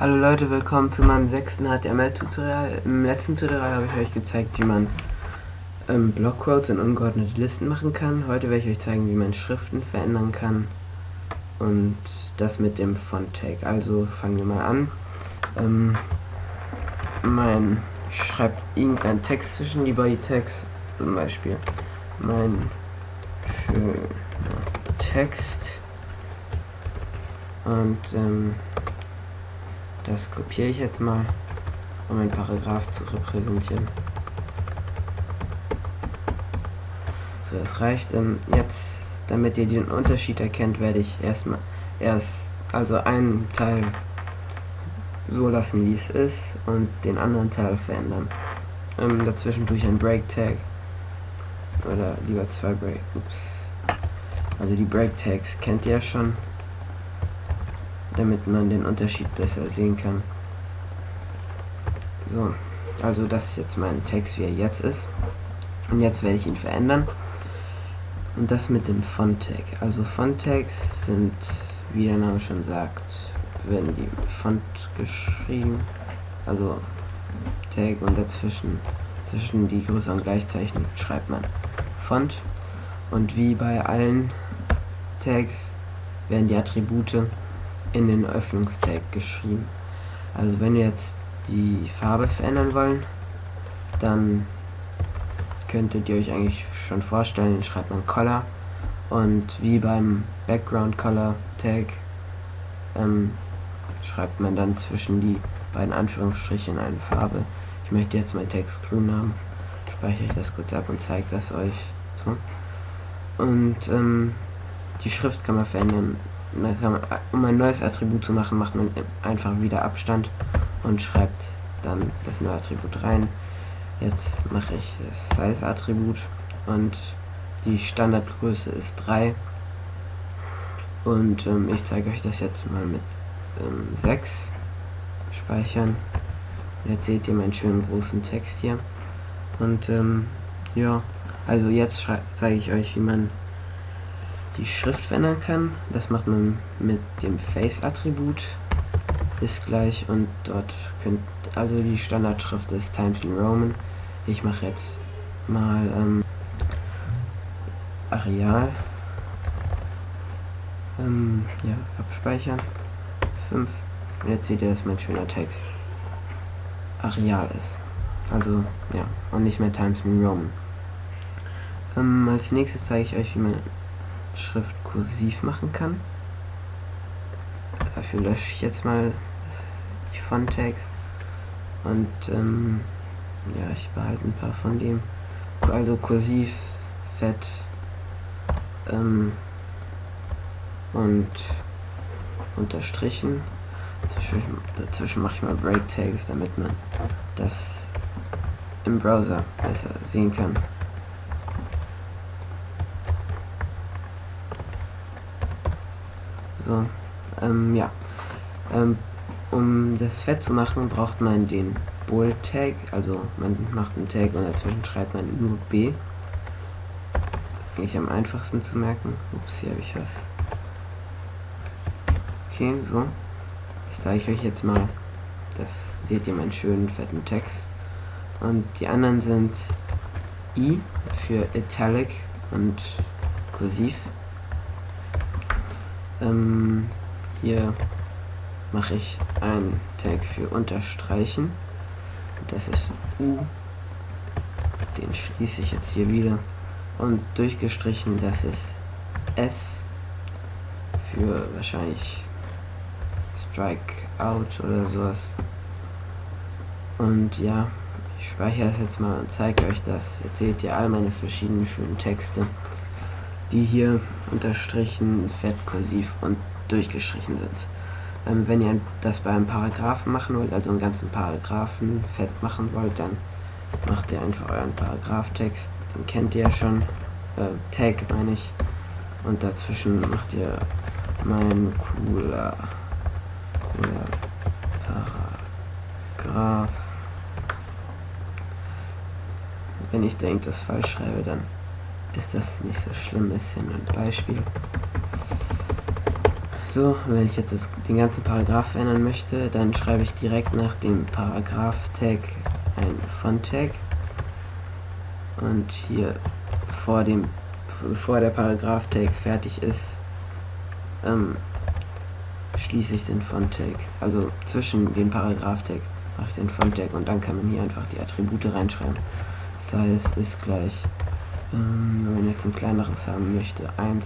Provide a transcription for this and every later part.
Hallo Leute, willkommen zu meinem sechsten HTML-Tutorial. Im letzten Tutorial habe ich euch gezeigt, wie man ähm, Blockquotes in ungeordnete Listen machen kann. Heute werde ich euch zeigen, wie man Schriften verändern kann und das mit dem Font-Tag. Also fangen wir mal an. Ähm, mein schreibt irgendeinen Text zwischen die Body-Tags, zum Beispiel mein schöner Text und ähm, das kopiere ich jetzt mal, um ein Paragraph zu repräsentieren. So, das reicht. Ähm, jetzt, damit ihr den Unterschied erkennt, werde ich erstmal erst also einen Teil so lassen, wie es ist, und den anderen Teil verändern. Ähm, dazwischen tue ich ein Break Tag oder lieber zwei Break. Ups. Also die Break Tags kennt ihr ja schon damit man den Unterschied besser sehen kann. So, also das ist jetzt mein Text, wie er jetzt ist. Und jetzt werde ich ihn verändern. Und das mit dem Font-Tag. Also Font-Tags sind, wie der Name schon sagt, werden die Font geschrieben. Also Tag und dazwischen, zwischen die Größe und Gleichzeichen schreibt man Font. Und wie bei allen Tags werden die Attribute in den Öffnungstag geschrieben. Also wenn wir jetzt die Farbe verändern wollen, dann könntet ihr euch eigentlich schon vorstellen, den schreibt man Color und wie beim Background Color Tag ähm, schreibt man dann zwischen die beiden Anführungsstrichen eine Farbe. Ich möchte jetzt meinen Text grün haben, speichere ich das kurz ab und zeige das euch. So. Und ähm, die Schrift kann man verändern um ein neues Attribut zu machen, macht man einfach wieder Abstand und schreibt dann das neue Attribut rein. Jetzt mache ich das Size-Attribut und die Standardgröße ist 3. Und ähm, ich zeige euch das jetzt mal mit ähm, 6 speichern. Jetzt seht ihr meinen schönen großen Text hier. Und ähm, ja, also jetzt zeige ich euch, wie man die Schrift verändern kann. Das macht man mit dem Face-Attribut. Ist gleich und dort könnt, also die Standardschrift ist Times New Roman. Ich mache jetzt mal ähm, Areal. Ähm, ja, abspeichern. 5. Jetzt seht ihr, dass mein schöner Text Areal ist. Also, ja, und nicht mehr Times New Roman. Ähm, als nächstes zeige ich euch, wie man Schrift kursiv machen kann. Dafür lösche ich jetzt mal die Font-Tags und ähm, ja, ich behalte ein paar von dem. Also kursiv, fett ähm, und unterstrichen. Dazwischen, dazwischen mache ich mal Break Tags, damit man das im Browser besser sehen kann. So, ähm, ja. Ähm, um das fett zu machen, braucht man den Bold Tag, also man macht einen Tag und dazwischen schreibt man nur B. Eigentlich am einfachsten zu merken. Ups, hier habe ich was. Okay, so. Das zeige ich euch jetzt mal. Das seht ihr meinen schönen fetten Text. Und die anderen sind I für Italic und Kursiv. Ähm, hier mache ich einen Tag für Unterstreichen. Das ist U. Den schließe ich jetzt hier wieder. Und durchgestrichen, das ist S. Für wahrscheinlich Strike Out oder sowas. Und ja, ich speichere das jetzt mal und zeige euch das. Jetzt seht ihr all meine verschiedenen schönen Texte die hier unterstrichen, fett, kursiv und durchgestrichen sind. Ähm, wenn ihr das bei einem Paragraphen machen wollt, also einen ganzen Paragraphen fett machen wollt, dann macht ihr einfach euren Paragraphtext, den kennt ihr ja schon, äh, Tag meine ich, und dazwischen macht ihr mein cooler, cooler Paragraph. Wenn ich denke, das falsch schreibe, dann ist das nicht so schlimm, ist nur ein Beispiel. So, wenn ich jetzt das, den ganzen Paragraph verändern möchte, dann schreibe ich direkt nach dem Paragraph-Tag ein Font-Tag und hier vor dem bevor der Paragraph-Tag fertig ist, ähm, schließe ich den Font-Tag. Also zwischen den Paragraph-Tag mache ich den Font-Tag und dann kann man hier einfach die Attribute reinschreiben. Size ist gleich, wenn man jetzt ein kleineres haben möchte, 1,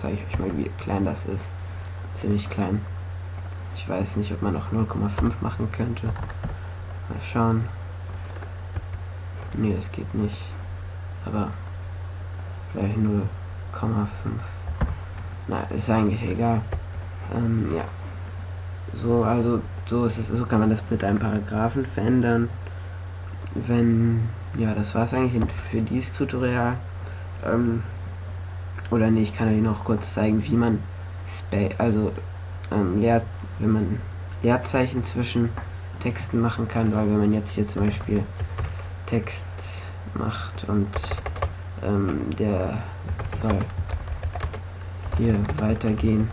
zeige ich euch mal, wie klein das ist. Ziemlich klein. Ich weiß nicht, ob man noch 0,5 machen könnte. Mal schauen. Nee, das geht nicht. Aber gleich 0,5. Na, ist eigentlich egal. Ähm, ja. So, also, so ist es, so kann man das mit einem Paragraphen verändern. Wenn, ja, das war es eigentlich für dieses Tutorial. Ähm, oder nee, ich kann euch noch kurz zeigen, wie man Spa also ähm, Leer, wenn man Leerzeichen zwischen Texten machen kann, weil wenn man jetzt hier zum Beispiel Text macht und ähm, der soll hier weitergehen.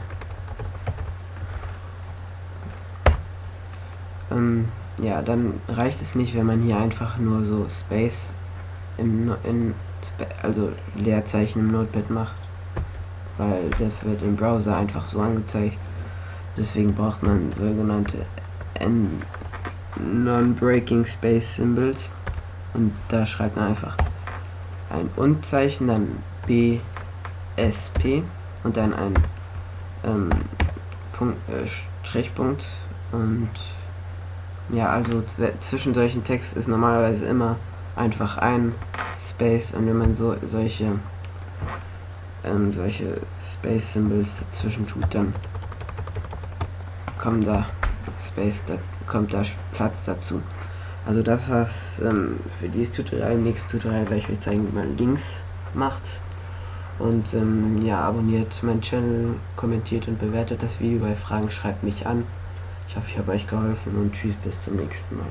Ähm, ja, dann reicht es nicht, wenn man hier einfach nur so Space in, in also Leerzeichen im Notepad macht, weil das wird im Browser einfach so angezeigt. Deswegen braucht man sogenannte Non-Breaking Space Symbols und da schreibt man einfach ein Und-Zeichen, dann BSP und dann ein ähm, Punkt, äh, Strichpunkt und ja, also zwischen solchen Text ist normalerweise immer einfach ein Space und wenn man so solche ähm, solche Space Symbols dazwischen tut, dann kommen da Space, da kommt da Platz dazu. Also das war's ähm, für dieses Tutorial. Im nächsten Tutorial werde ich euch zeigen, wie man Links macht. Und ähm, ja, abonniert meinen Channel, kommentiert und bewertet das Video. Bei Fragen schreibt mich an. Ich hoffe, ich habe euch geholfen und tschüss bis zum nächsten Mal.